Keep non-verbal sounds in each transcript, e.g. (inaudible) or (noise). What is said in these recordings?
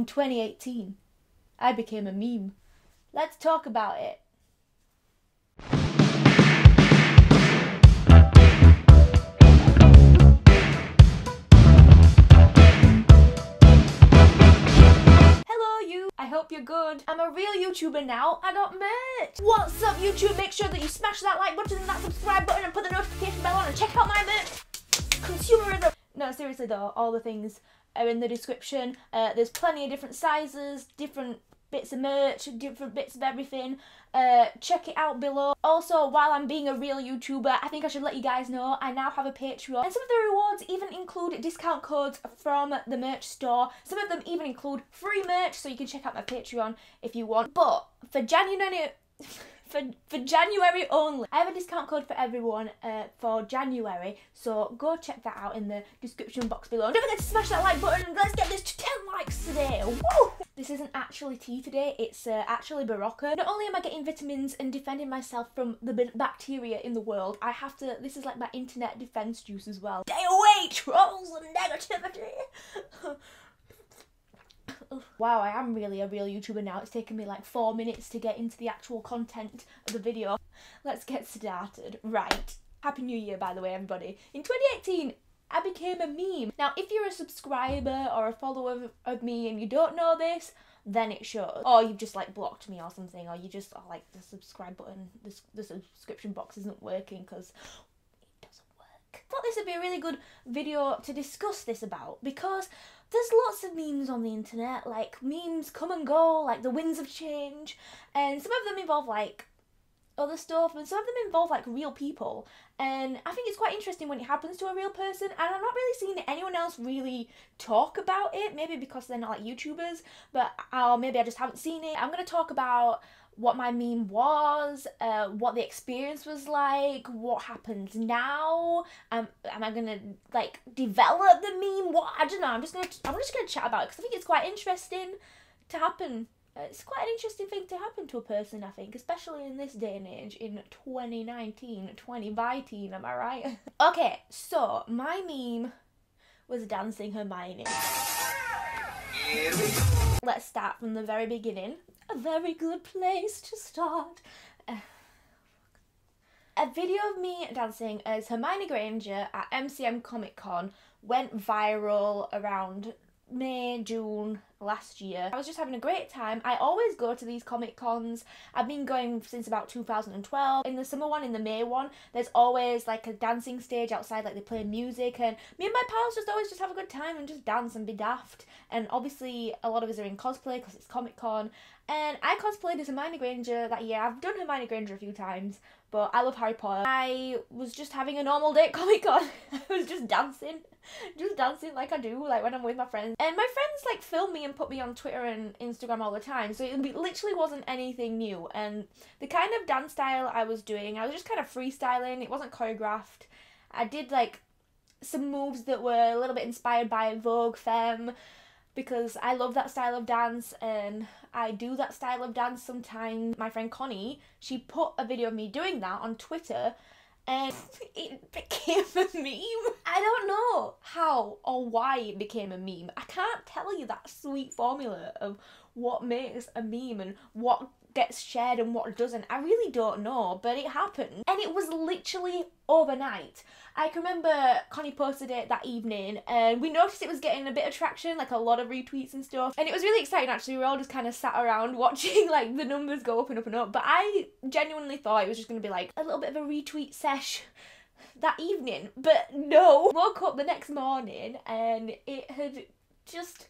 in 2018, I became a meme. Let's talk about it. Hello, you. I hope you're good. I'm a real YouTuber now. I got merch. What's up, YouTube? Make sure that you smash that like button and that subscribe button and put the notification bell on and check out my merch. Consumerism. No, seriously though, all the things are in the description. Uh, there's plenty of different sizes, different bits of merch, different bits of everything. Uh, check it out below. Also, while I'm being a real YouTuber, I think I should let you guys know I now have a Patreon. And some of the rewards even include discount codes from the merch store. Some of them even include free merch, so you can check out my Patreon if you want. But for January... for, for January only. I have a discount code for everyone uh, for January, so go check that out in the description box below. Don't forget to smash that like button. and Let's get this to 10 likes today. Woo! This isn't actually tea today, it's uh, actually Berocca. Not only am I getting vitamins and defending myself from the bacteria in the world, I have to, this is like my internet defense juice as well. Stay away, trolls and negativity! (laughs) wow, I am really a real YouTuber now. It's taken me like four minutes to get into the actual content of the video. Let's get started. Right. Happy New Year, by the way, everybody. In 2018, I became a meme. Now, if you're a subscriber or a follower of, of me and you don't know this, then it shows. Or you've just like blocked me or something, or you just are like the subscribe button, the, the subscription box isn't working because it doesn't work. I thought this would be a really good video to discuss this about because there's lots of memes on the internet, like memes come and go, like the winds of change, and some of them involve like other stuff, and some of them involve like real people. And I think it's quite interesting when it happens to a real person, and I'm not really seeing anyone else really talk about it. Maybe because they're not like YouTubers, but or maybe I just haven't seen it. I'm gonna talk about what my meme was, uh, what the experience was like, what happens now. Um, am I gonna like develop the meme? What I don't know. I'm just gonna I'm just gonna chat about it because I think it's quite interesting to happen. Uh, it's quite an interesting thing to happen to a person, I think, especially in this day and age, in 2019, 2019, am I right? (laughs) okay, so my meme was dancing Hermione. Let's start from the very beginning a very good place to start. a video of me dancing as Hermione Granger at MCM Comic Con went viral around May, June last year. I was just having a great time. I always go to these Comic Cons. I've been going since about 2012. In the summer one, in the May one, there's always like a dancing stage outside, like they play music, and me and my pals just always just have a good time and just dance and be daft. And obviously, a lot of us are in cosplay because it's Comic Con. And I cosplayed as Hermione Granger that year. I've done Hermione Granger a few times, but I love Harry Potter. I was just having a normal day at (laughs) Comic Con. I was just dancing, just dancing like I do, like when I'm with my friends. And my friends like film me and put me on Twitter and Instagram all the time, so it literally wasn't anything new. And the kind of dance style I was doing, I was just kind of freestyling. It wasn't choreographed. I did like some moves that were a little bit inspired by Vogue Femme because I love that style of dance and I do that style of dance sometimes. My friend Connie, she put a video of me doing that on Twitter and (laughs) it became a meme. I don't know how or why it became a meme. I can't tell you that sweet formula of what makes a meme and what gets shared and what doesn't. I really don't know, but it happened. And it was literally overnight. I can remember Connie posted it that evening and we noticed it was getting a bit of traction, like a lot of retweets and stuff. And it was really exciting actually. We were all just kind of sat around (laughs) watching like the numbers go up and up and up. But I genuinely thought it was just going to be like a little bit of a retweet sesh (laughs) that evening. But no. Woke up the next morning and it had just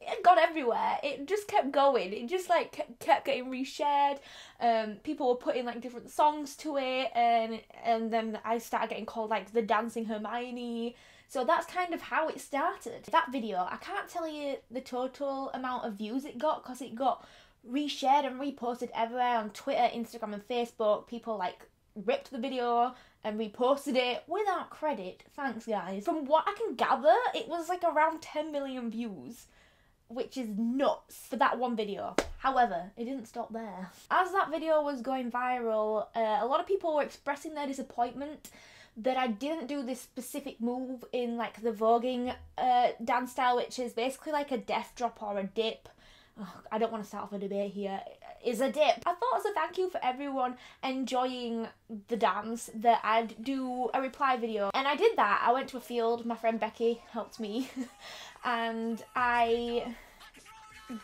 it got everywhere. It just kept going. It just like kept getting reshared. Um, people were putting like different songs to it, and and then I started getting called like the dancing Hermione. So that's kind of how it started. That video, I can't tell you the total amount of views it got because it got reshared and reposted everywhere on Twitter, Instagram, and Facebook. People like ripped the video and reposted it without credit. Thanks, guys. From what I can gather, it was like around 10 million views which is nuts for that one video. However, it didn't stop there. As that video was going viral, uh, a lot of people were expressing their disappointment that I didn't do this specific move in like the voguing uh, dance style, which is basically like a death drop or a dip. Oh, I don't want to start off a debate here. Is a dip. I thought as a thank you for everyone enjoying the dance that I'd do a reply video, and I did that. I went to a field. My friend Becky helped me, (laughs) and I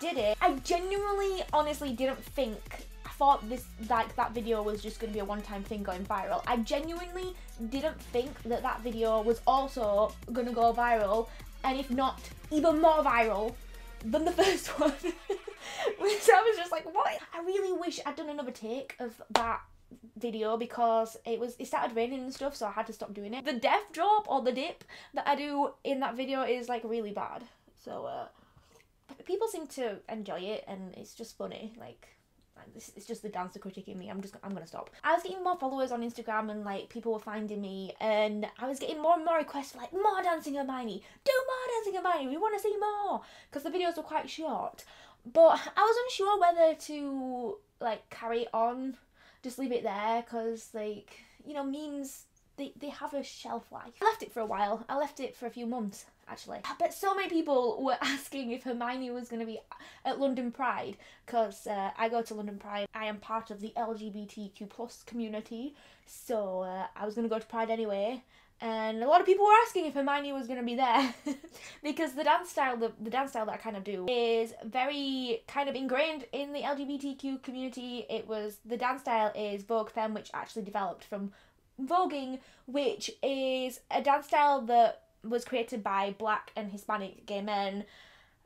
did it. I genuinely, honestly didn't think I thought this like that video was just going to be a one-time thing going viral. I genuinely didn't think that that video was also going to go viral, and if not, even more viral than the (laughs) first one. Which I was just like, what? I really wish I'd done another take of that video because it was it started raining and stuff so I had to stop doing it. The death drop or the dip that I do in that video is like really bad. So uh people seem to enjoy it and it's just funny like it's just the dancer critic in me. I'm just I'm gonna stop. I was getting more followers on Instagram and like people were finding me and I was getting more and more requests for like more dancing Hermione, do dancing Hermione. We want to see more because the videos were quite short. But I was unsure whether to like carry on, just leave it there because like you know memes they, they have a shelf life. I left it for a while. I left it for a few months actually. But so many people (laughs) were asking if Hermione was going to be at London Pride because uh, I go to London Pride. I am part of the LGBTQ plus community, so uh, I was going to go to Pride anyway. And a lot of people were asking if Hermione was going to be there (laughs) because the dance style, the, the dance style that I kind of do, is very kind of ingrained in the LGBTQ community. It was the dance style is Vogue Femme, which actually developed from voguing, which is a dance style that was created by black and Hispanic gay men.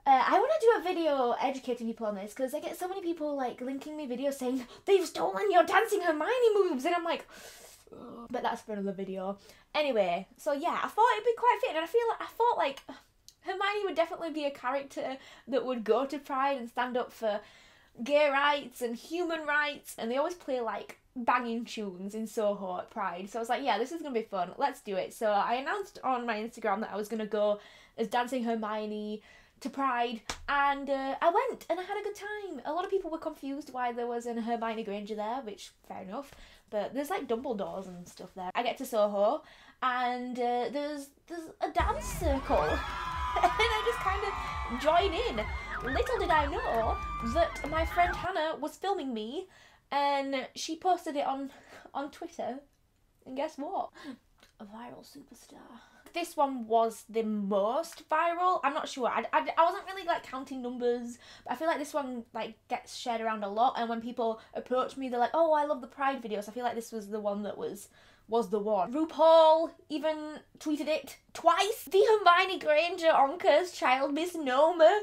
Uh, I want to do a video educating people on this because I get so many people like linking me videos saying they've stolen your dancing Hermione moves, and I'm like. But that's for another video. Anyway, so yeah, I thought it'd be quite fit, and I feel like I thought like Hermione would definitely be a character that would go to Pride and stand up for gay rights and human rights, and they always play like banging tunes in Soho at Pride. So I was like, yeah, this is gonna be fun. Let's do it. So I announced on my Instagram that I was gonna go as Dancing Hermione to Pride, and uh, I went and I had a good time. A lot of people were confused why there was an Hermione Granger there, which fair enough. But there's like Dumbledores and stuff there. I get to Soho, and uh, there's there's a dance circle, (laughs) and I just kind of join in. Little did I know that my friend Hannah was filming me and she posted it on on Twitter. And guess what? A viral superstar. This one was the most viral. I'm not sure. I, I, I wasn't really like counting numbers, but I feel like this one like gets shared around a lot. And when people approach me, they're like, "Oh, I love the Pride videos." I feel like this was the one that was was the one. RuPaul even tweeted it twice. The Hermione Granger Onker's child misnomer.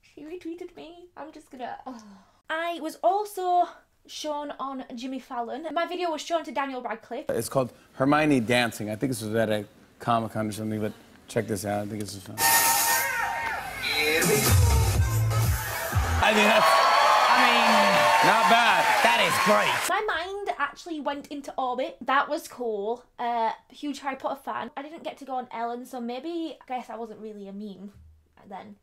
She retweeted me. I'm just gonna. Oh. I was also shown on Jimmy Fallon. My video was shown to Daniel Radcliffe. It's called Hermione Dancing. I think this was at a Comic Con or something, but check this out. I think this is fun. I mean, that's, I mean, not bad. That is great. My mind actually went into orbit. That was cool. Uh, huge Harry Potter fan. I didn't get to go on Ellen, so maybe I guess I wasn't really a meme then.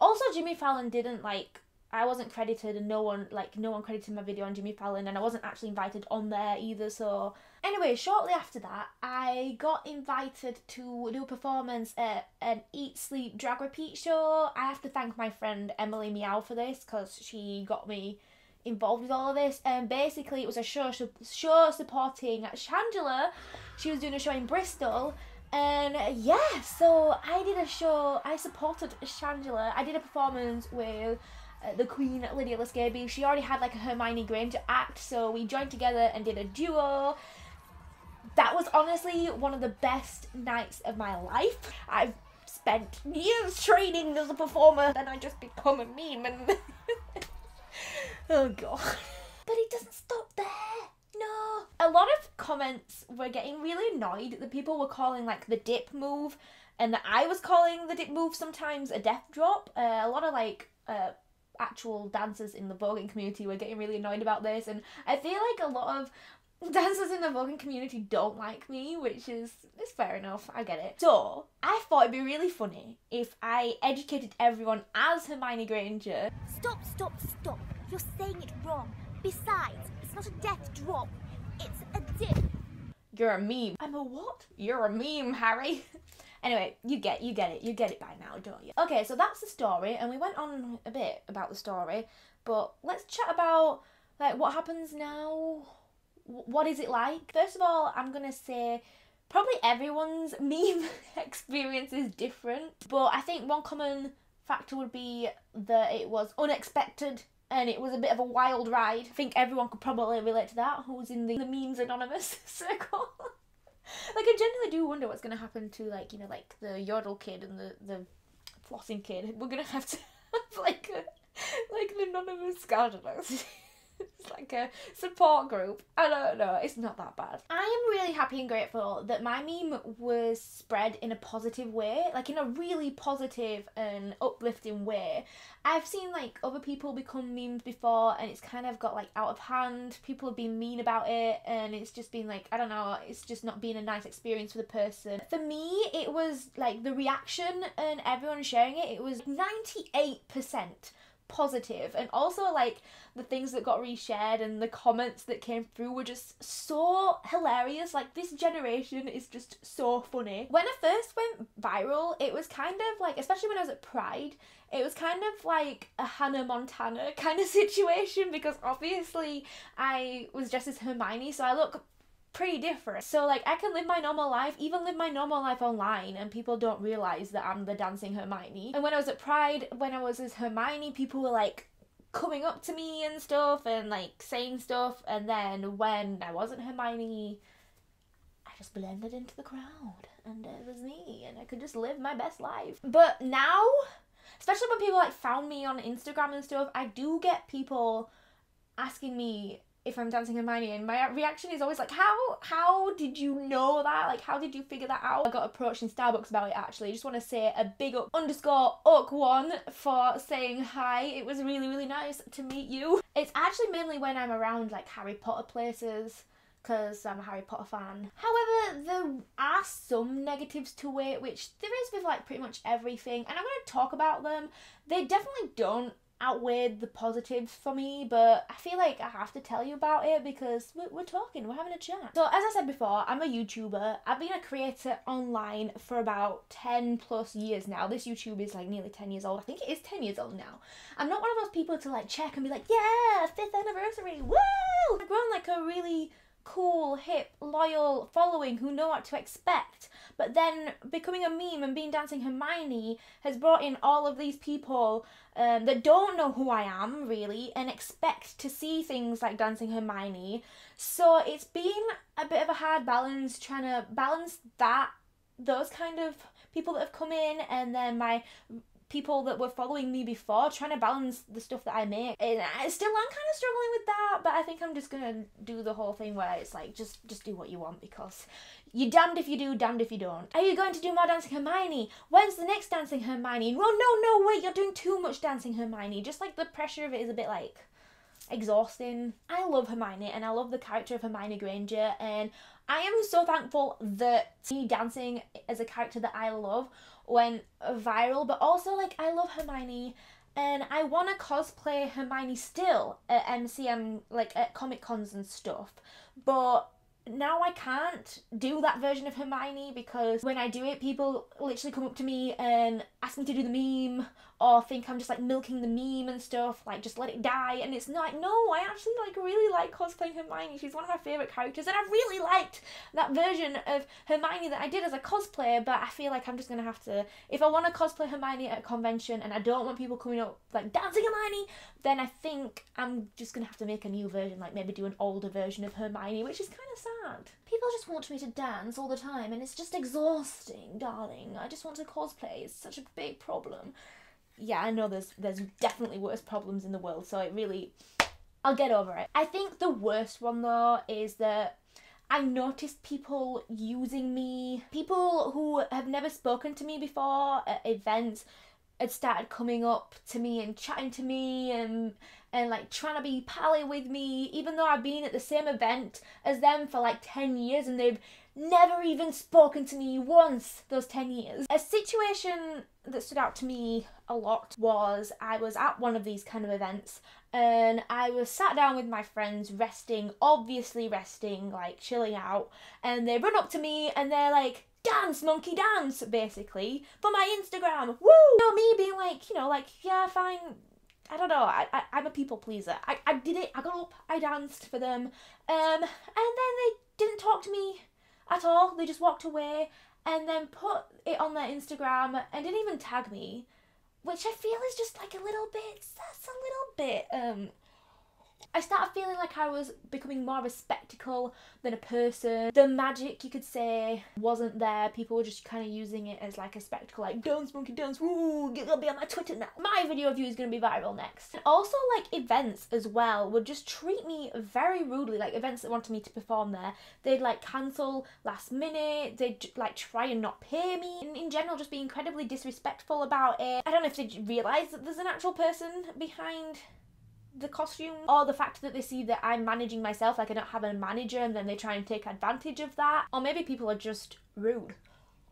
Also, Jimmy Fallon didn't like I wasn't credited and no one like no one credited my video on Jimmy Fallon and I wasn't actually invited on there either so anyway shortly after that I got invited to do a performance at an Eat Sleep Drag Repeat show. I have to thank my friend Emily Meow for this because she got me involved with all of this. And basically it was a show show supporting Shangela. She was doing a show in Bristol and yeah so I did a show I supported Shangela. I did a performance with uh, the Queen Lydia L'Scabies. She already had like a Hermione Granger act, so we joined together and did a duo. That was honestly one of the best nights of my life. I've spent years training as a performer, then I just become a meme and (laughs) oh god. But it doesn't stop there. No. A lot of comments were getting really annoyed that people were calling like the dip move and that I was calling the dip move sometimes a death drop. Uh, a lot of like uh, actual dancers in the voguing community were getting really annoyed about this, and I feel like a lot of (laughs) dancers in the voguing community don't like me, which is is fair enough. I get it. So I thought it'd be really funny if I educated everyone as Hermione Granger. Stop! Stop! Stop! You're saying it wrong. Besides, it's not a death drop. It's a dip. You're a meme. I'm a what? You're a meme, Harry. (laughs) anyway, you get you get it. You get it by now, don't you? Okay, so that's the story, and we went on a bit about the story, but let's chat about like what happens now. What is it like? First of all, I'm gonna say probably everyone's (laughs) meme (laughs) experience is different, but I think one common factor would be that it was unexpected and it was a bit of a wild ride. I think everyone could probably relate to that who's in the, the memes anonymous (laughs) circle. (laughs) like I genuinely do wonder what's gonna happen to like, you know, like the yodel kid and the, the flossing kid. We're gonna have to (laughs) have like a like an anonymous know. (laughs) (laughs) It's like a support group. I don't know. It's not that bad. I am really happy and grateful that my meme was spread in a positive way, like in a really positive and uplifting way. I've seen like other people become memes before and it's kind of got like out of hand. People have been mean about it and it's just been like, I don't know, it's just not been a nice experience for the person. For me, it was like the reaction and everyone sharing it, it was 98% positive. And also like the things that got reshared and the comments that came through were just so hilarious. Like this generation is just so funny. When i first went viral it was kind of like especially when i was at pride it was kind of like a hannah montana kind of (laughs) situation because obviously i was dressed as hermione so i look pretty different. So like I can live my normal life, even live my normal life online and people don't realize that I'm the dancing Hermione. And when I was at Pride, when I was as Hermione, people were like coming up to me and stuff and like saying stuff and then when I wasn't Hermione, I just blended into the crowd and it was me and I could just live my best life. But now, especially when people like found me on Instagram and stuff, I do get people asking me if I'm dancing Hermione and my reaction is always like how how did you know that? Like how did you figure that out? I got approached in Starbucks about it actually. I just want to say a big up underscore oak one for saying hi. It was really really nice to meet you. It's actually mainly when I'm around like Harry Potter places because I'm a Harry Potter fan. However, there are some negatives to it, which there is with like pretty much everything, and I'm going to talk about them. They definitely don't outweigh the positives for me, but I feel like I have to tell you about it because we're, we're talking, we're having a chat. So, as I said before, I'm a YouTuber. I've been a creator online for about 10 plus years now. This YouTube is like nearly 10 years old. I think it is 10 years old now. I'm not one of those people to like check and be like, yeah, fifth anniversary, woo! I've grown like a really cool, hip, loyal following who know what to expect. But then becoming a meme and being Dancing Hermione has brought in all of these people um, that don't know who I am really and expect to see things like Dancing Hermione. So it's been a bit of a hard balance trying to balance that, those kind of people that have come in, and then my people that were following me before, trying to balance the stuff that I make. And I still am kind of struggling with that, but I think I'm just gonna do the whole thing where it's like just just do what you want because you're damned if you do, damned if you don't. Are you going to do more Dancing Hermione? When's the next Dancing Hermione? Well, no, no, wait, you're doing too much Dancing Hermione. Just like the pressure of it is a bit like exhausting. I love Hermione and I love the character of Hermione Granger and I am so thankful that me dancing as a character that I love went viral, but also like I love Hermione and I want to cosplay Hermione still at MCM, like at Comic Cons and stuff, but now I can't do that version of Hermione because when I do it, people literally come up to me and ask me to do the meme or think I'm just like milking the meme and stuff, like just let it die. And it's not, no, I actually like really like cosplaying Hermione. She's one of my favourite characters, and I really liked that version of Hermione that I did as a cosplayer. But I feel like I'm just gonna have to, if I want to cosplay Hermione at a convention and I don't want people coming up like dancing Hermione, then I think I'm just gonna have to make a new version, like maybe do an older version of Hermione, which is kind of sad. People just want me to dance all the time, and it's just exhausting, darling. I just want to cosplay. It's such a big problem. Yeah, I know there's there's definitely worse problems in the world, so it really I'll get over it. I think the worst one though is that I noticed people using me, people who have never spoken to me before at events had started coming up to me and chatting to me and and like trying to be pally with me even though I've been at the same event as them for like 10 years and they've never even spoken to me once those 10 years. A situation that stood out to me a lot was I was at one of these kind of events and I was sat down with my friends resting, obviously resting, like chilling out, and they run up to me and they're like, dance, monkey, dance, basically, for my Instagram. Woo! You know, me being like, you know, like, yeah, fine. I don't know. I, I I'm a people pleaser. I, I did it. I got up. I danced for them. Um, and then they didn't talk to me at all. They just walked away and then put it on their Instagram and didn't even tag me, which I feel is just like a little bit. That's a little bit um I started feeling like I was becoming more of a spectacle than a person. The magic, you could say, wasn't there. People were just kind of using it as like a spectacle, like dance, monkey dance, woo, you're gonna be on my Twitter now. My video of you is gonna be viral next. And also, like events as well would just treat me very rudely. Like events that wanted me to perform there, they'd like cancel last minute. They'd like try and not pay me. And in general, just be incredibly disrespectful about it. I don't know if they realise that there's an actual person behind the costume or the fact that they see that I'm managing myself, like I don't have a manager, and then they try and take advantage of that, or maybe people are just rude.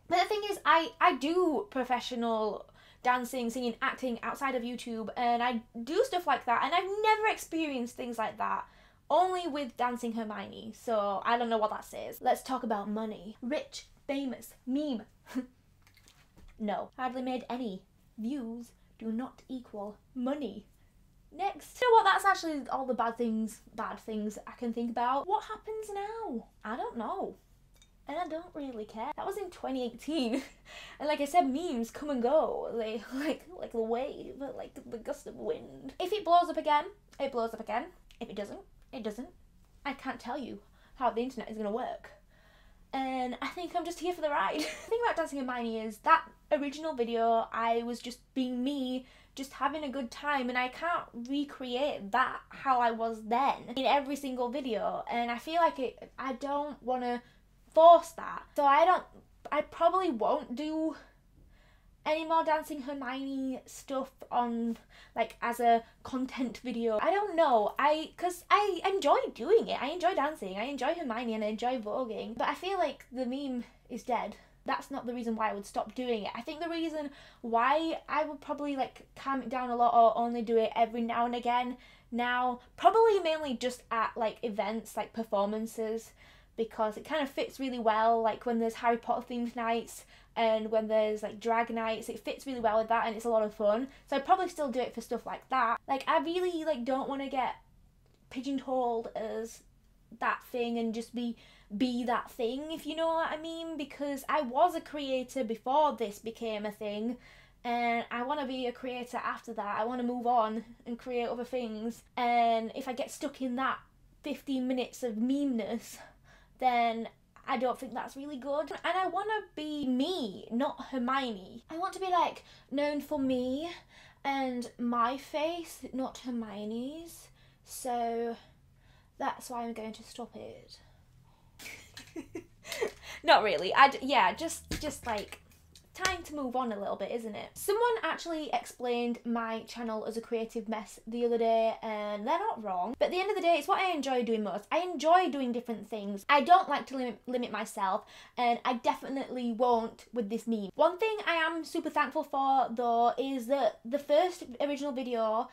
But the thing is, I I do professional dancing, singing, acting outside of YouTube, and I do stuff like that, and I've never experienced things like that. Only with Dancing Hermione, so I don't know what that says. Let's talk about money. Rich, famous, meme. (laughs) no, hardly made any. Views do not equal money. Next. You know what? That's actually all the bad things, bad things I can think about. What happens now? I don't know. And I don't really care. That was in 2018. (laughs) and like I said, memes come and go. They (laughs) like like the wave, like the gust of wind. If it blows up again, it blows up again. If it doesn't, it doesn't. I can't tell you how the internet is gonna work. And I think I'm just here for the ride. (laughs) the thing about Dancing in Hermione is that original video, I was just being me just having a good time and I can't recreate that how I was then in every single video and I feel like it I don't want to force that so I don't I probably won't do any more dancing Hermione stuff on like as a content video. I don't know. I cuz I enjoy doing it. I enjoy dancing. I enjoy Hermione and I enjoy voguing. But I feel like the meme is dead that's not the reason why I would stop doing it. I think the reason why I would probably like calm it down a lot or only do it every now and again now, probably mainly just at like events, like performances, because it kind of fits really well. Like when there's Harry Potter themed nights and when there's like drag nights, it fits really well with that and it's a lot of fun. So I'd probably still do it for stuff like that. Like I really like don't want to get pigeonholed as that thing and just be be that thing, if you know what I mean, because I was a creator before this became a thing. And I want to be a creator after that. I want to move on and create other things. And if I get stuck in that 15 minutes of memeness, then I don't think that's really good. And I want to be me, not Hermione. I want to be like known for me and my face, not Hermione's. So that's why I'm going to stop it. (laughs) Not really. I yeah, just just like time to move on a little bit, isn't it? Someone actually explained my channel as a creative mess the other day, and they're not wrong. But at the end of the day, it's what I enjoy doing most. I enjoy doing different things. I don't like to limit, limit myself, and I definitely won't with this meme. One thing I am super thankful for, though, is that the first original video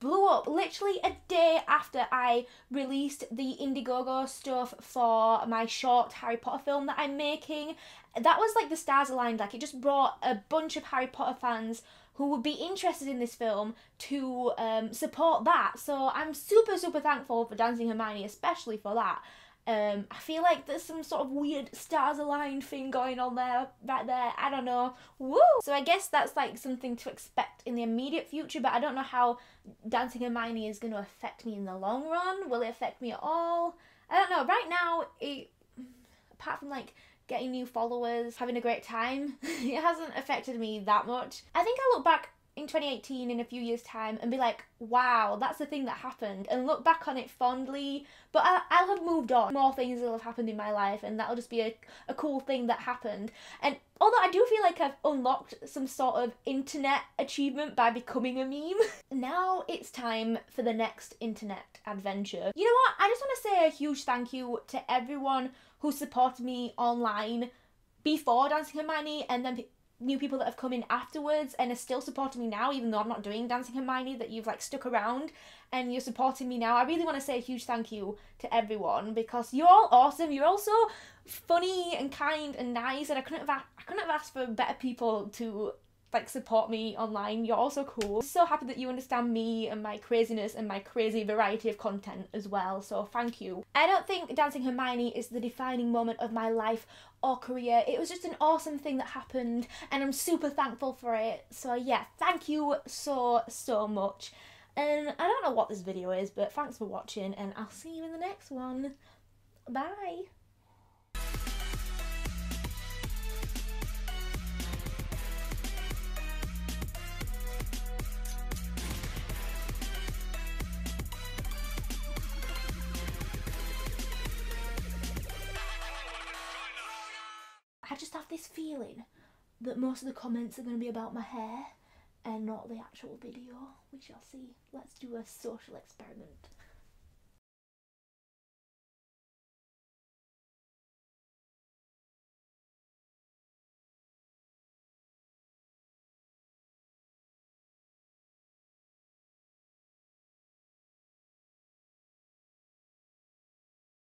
blew up literally a day after I released the Indiegogo stuff for my short Harry Potter film that I'm making. That was like the stars aligned, like it just brought a bunch of Harry Potter fans who would be interested in this film to um, support that. So I'm super, super thankful for Dancing Hermione, especially for that. Um, I feel like there's some sort of weird stars aligned thing going on there, right there. I don't know. Woo! So I guess that's like something to expect in the immediate future, but I don't know how Dancing Hermione is going to affect me in the long run. Will it affect me at all? I don't know. Right now, it apart from like getting new followers, having a great time, (laughs) it hasn't affected me that much. I think I look back in 2018 in a few years time and be like wow that's the thing that happened and look back on it fondly. But I, will have moved on. More things will have happened in my life and that'll just be a, a cool thing that happened. And although i do feel like i've unlocked some sort of internet achievement by becoming a meme (laughs) now it's time for the next internet adventure. You know what? I just want to say a huge thank you to everyone who supported me online before dancing hermione and then new people that have come in afterwards and are still supporting me now, even though I'm not doing Dancing Hermione, that you've like stuck around and you're supporting me now. I really want to say a huge thank you to everyone because you're all awesome. You're also funny and kind and nice, and I couldn't have I couldn't have asked for better people to like support me online. You're also cool. So happy that you understand me and my craziness and my crazy variety of content as well. So thank you. I don't think Dancing Hermione is the defining moment of my life or career. It was just an awesome thing that happened and I'm super thankful for it. So yeah, thank you so so much. And I don't know what this video is, but thanks for watching and I'll see you in the next one. Bye. This feeling that most of the comments are going to be about my hair and not the actual video. We shall see. Let's do a social experiment.